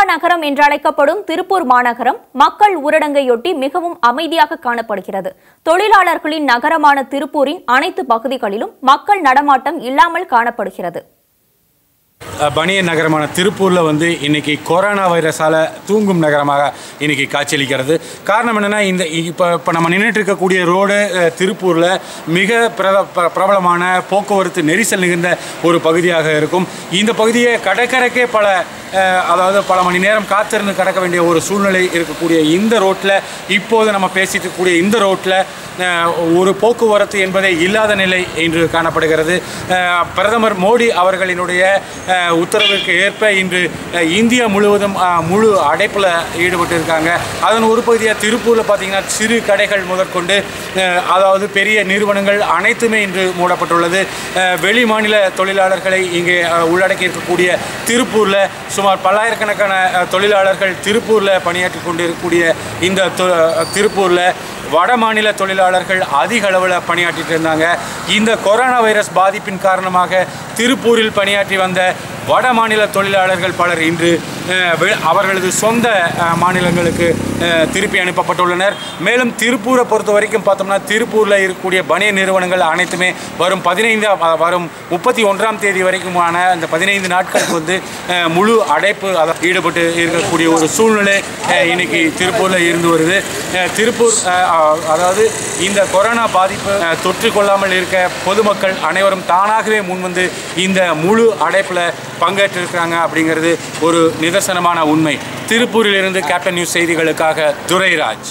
பூங்கா நகரம் என்றழைக்கப்படும் திருப்பூர் மாநகரம் மக்கள் ஊரடங்கையொட்டி மிகவும் அமைதியாக காணப்படுகிறது. தொழிலாளர்களின் நகரமான திருப்பூரின் அனைத்து பகுதிகளிலும் மக்கள் நடமாட்டம் இல்லாமல் காணப்படுகிறது. பனியன் நகரமான திருப்பூரில் வந்து இன்னைக்கு கொரோனா வைரஸால் தூங்கும் நகரமாக இன்னைக்கு காட்சியளிக்கிறது. காரணம் என்னென்னா இந்த இப்போ இப்போ நம்ம நின்றுட்டு இருக்கக்கூடிய ரோடு திருப்பூரில் மிக பிர பிரபலமான போக்குவரத்து நெரிசல் நிகழ்ந்த ஒரு பகுதியாக இருக்கும். இந்த பகுதியை கடற்கரைக்கே பல அதாவது பல மணி நேரம் காத்திருந்து கடக்க வேண்டிய ஒரு சூழ்நிலை இருக்கக்கூடிய இந்த ரோட்டில் இப்போது நம்ம பேசிட்டு இந்த ரோட்டில் ஒரு போக்குவரத்து என்பதே இல்லாத நிலை இன்று காணப்படுகிறது. பிரதமர் மோடி அவர்களினுடைய உத்தரவிற்கு ஏற்ப இன்று இந்தியா முழுவதும் முழு அடைப்பில் ஈடுபட்டு இருக்காங்க. அதன் ஒரு பகுதியாக திருப்பூரில் பார்த்தீங்கன்னா சிறு கடைகள் முதற்கொண்டு அதாவது பெரிய நிறுவனங்கள் அனைத்துமே இன்று மூடப்பட்டுள்ளது. வெளி மாநில தொழிலாளர்களை இங்கே உள்ளடக்கி இருக்கக்கூடிய திருப்பூரில் சுமார் பல்லாயிரக்கணக்கான தொழிலாளர்கள் திருப்பூரில் பணியாற்றி கொண்டு இருக்கக்கூடிய இந்த திருப்பூரில் வட மாநில தொழிலாளர்கள் அதிக அளவில் பணியாற்றிட்டு இருந்தாங்க. இந்த கொரோனா வைரஸ் பாதிப்பின் காரணமாக திருப்பூரில் பணியாற்றி வந்த வட மாநில தொழிலாளர்கள் பலர் இன்று அவர்களது சொந்த மாநிலங்களுக்கு திருப்பி அனுப்பப்பட்டுள்ளனர். மேலும் திருப்பூரை பொறுத்த வரைக்கும் பார்த்தோம்னா திருப்பூரில் இருக்கக்கூடிய பனிய நிறுவனங்கள் அனைத்துமே வரும் பதினைந்து வரும் முப்பத்தி ஒன்றாம் தேதி வரைக்குமான அந்த பதினைந்து நாட்களுக்கு வந்து முழு அடைப்பு அதை ஈடுபட்டு இருக்கக்கூடிய ஒரு சூழ்நிலை இன்னைக்கு திருப்பூரில் இருந்து வருது. திருப்பூர் அதாவது இந்த கொரோனா பாதிப்பு தொற்று கொள்ளாமல் இருக்க பொதுமக்கள் அனைவரும் தானாகவே முன்வந்து இந்த முழு அடைப்பில் பங்கேற்றிருக்கிறாங்க அப்படிங்கிறது ஒரு நிதர்சனமான உண்மை. திருப்பூரிலிருந்து கேப்டன் நியூஸ் செய்திகளுக்காக துரைராஜ்.